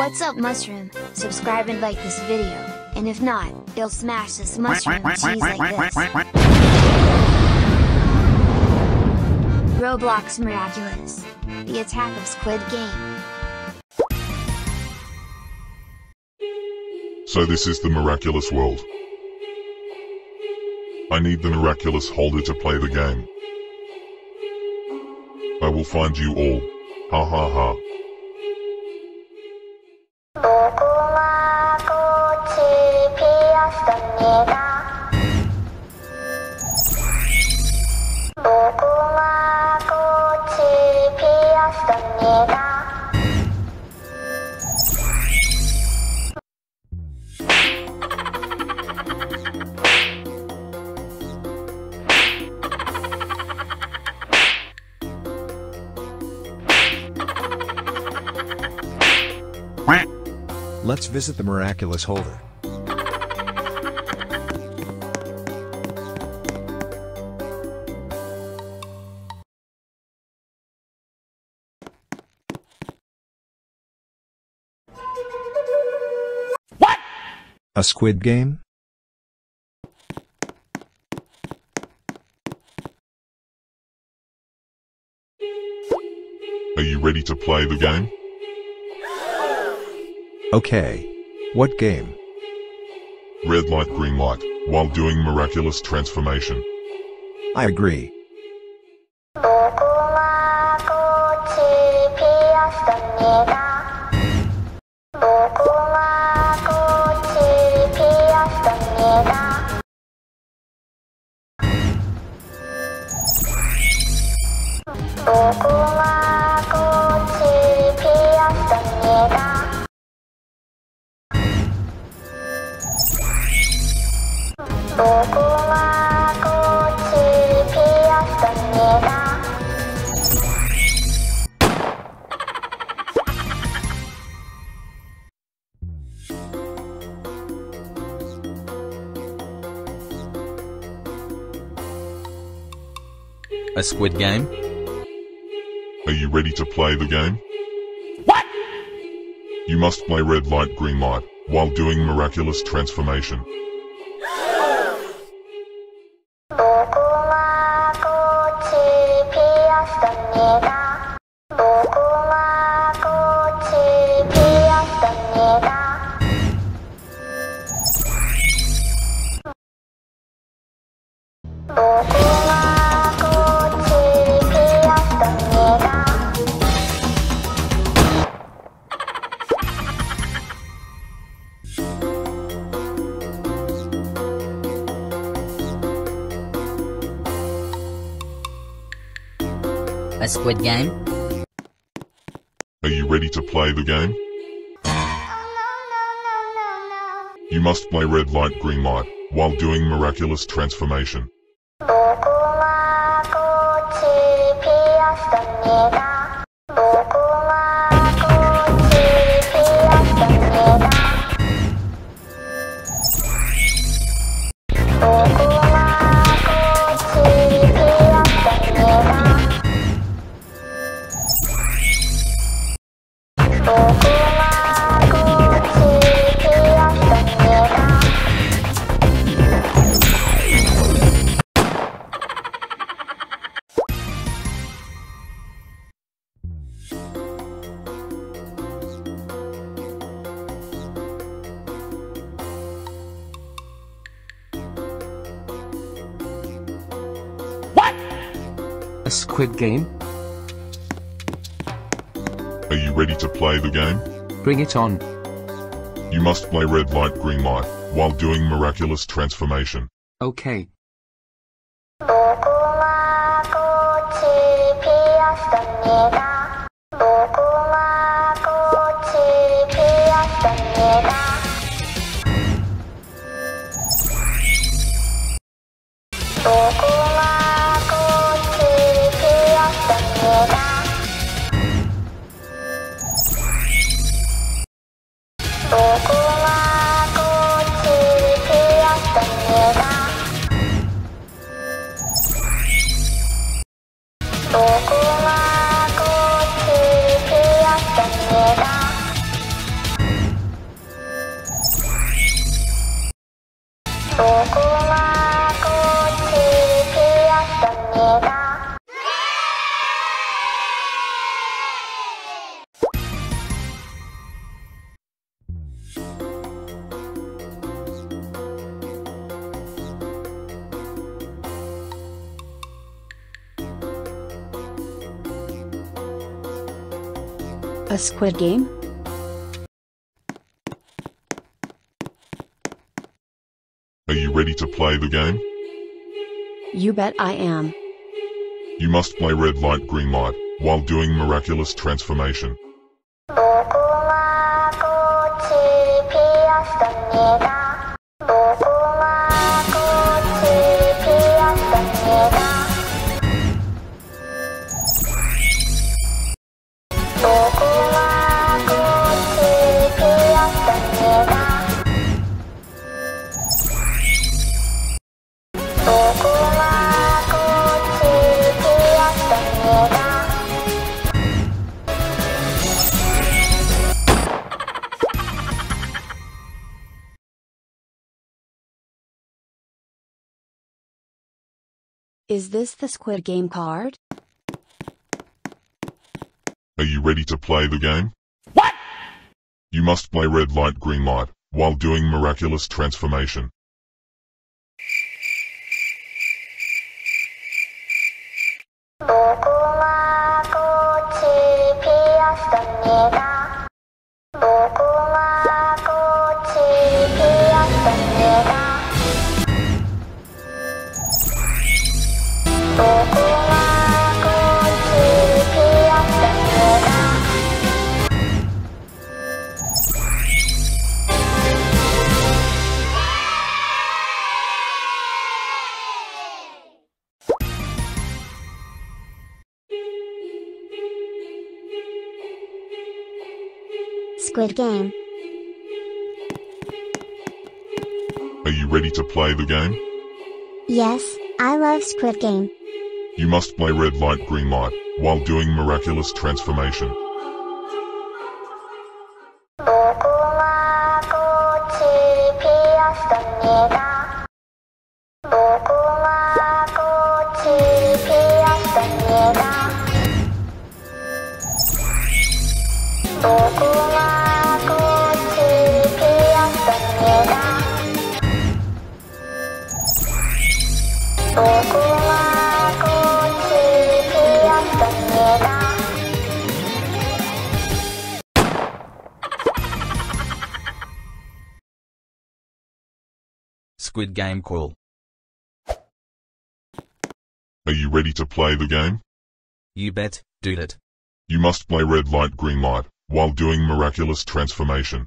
What's up mushroom, subscribe and like this video, and if not, you'll smash this mushroom cheese like this. Roblox Miraculous. The Attack of Squid Game. So this is the miraculous world. I need the miraculous holder to play the game. I will find you all. Ha ha ha. Visit the miraculous holder. What? A squid game? Are you ready to play the game? Okay. What game? Red light, green light, while doing miraculous transformation. I agree. A Squid Game? Are you ready to play the game? What? You must play red light, green light, while doing miraculous transformation. Squid Game? Are you ready to play the game? You must play red light, green light, while doing miraculous transformation. A Squid Game? Are you ready to play the game? Bring it on. You must play red light, green light, while doing miraculous transformation. Okay. 무 A squid game? Play the game? You bet I am. You must play red light green light while doing miraculous transformation. Is this the Squid Game card? Are you ready to play the game? What? You must play red light green light while doing miraculous transformation. Game. Are you ready to play the game? Yes, I love Squid Game. You must play red light green light while doing miraculous transformation. Squid Game Call. Are you ready to play the game? You bet, do it. You must play red light green light while doing miraculous transformation.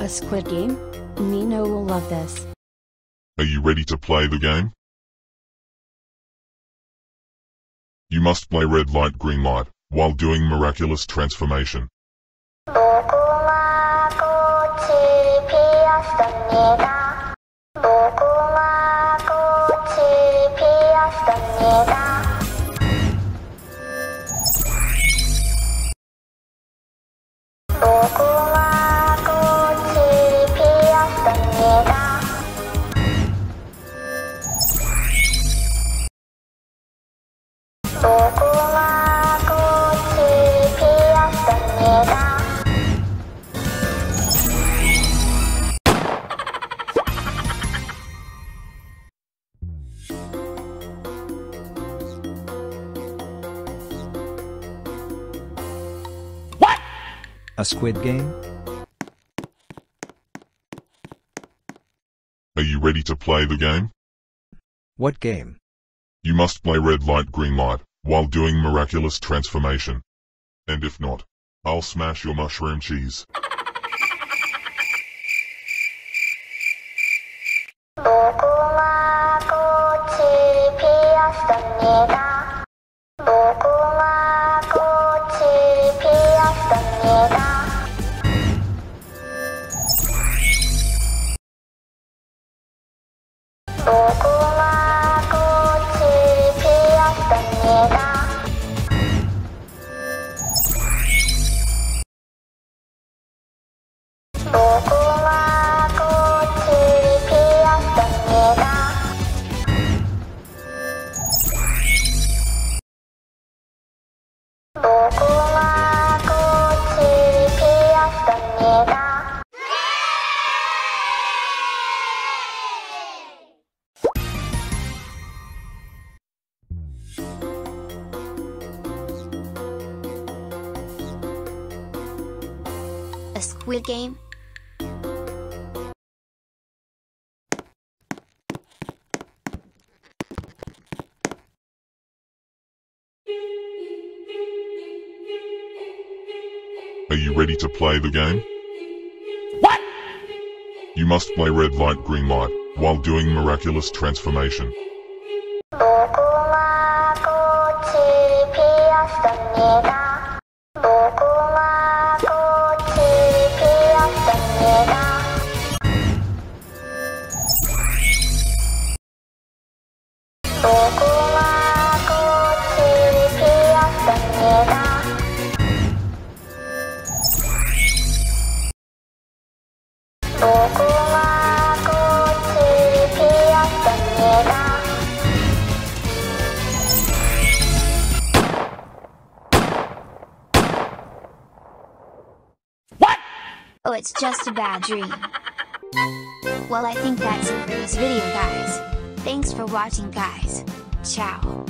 A Squid Game? Nino will love this. Are you ready to play the game? You must play red light green light while doing miraculous transformation. A Squid Game? Are you ready to play the game? What game? You must play red light green light while doing miraculous transformation. And if not, I'll smash your mushroom cheese. 무궁화 꽃이 피었습니다. 무궁화 꽃이 피었습니다. 무궁화 A Squid Game? Are you ready to play the game? What? You must play red light green light while doing miraculous transformation. Oh, it's just a bad dream. Well, I think that's it for this video, guys. Thanks for watching, guys. Ciao.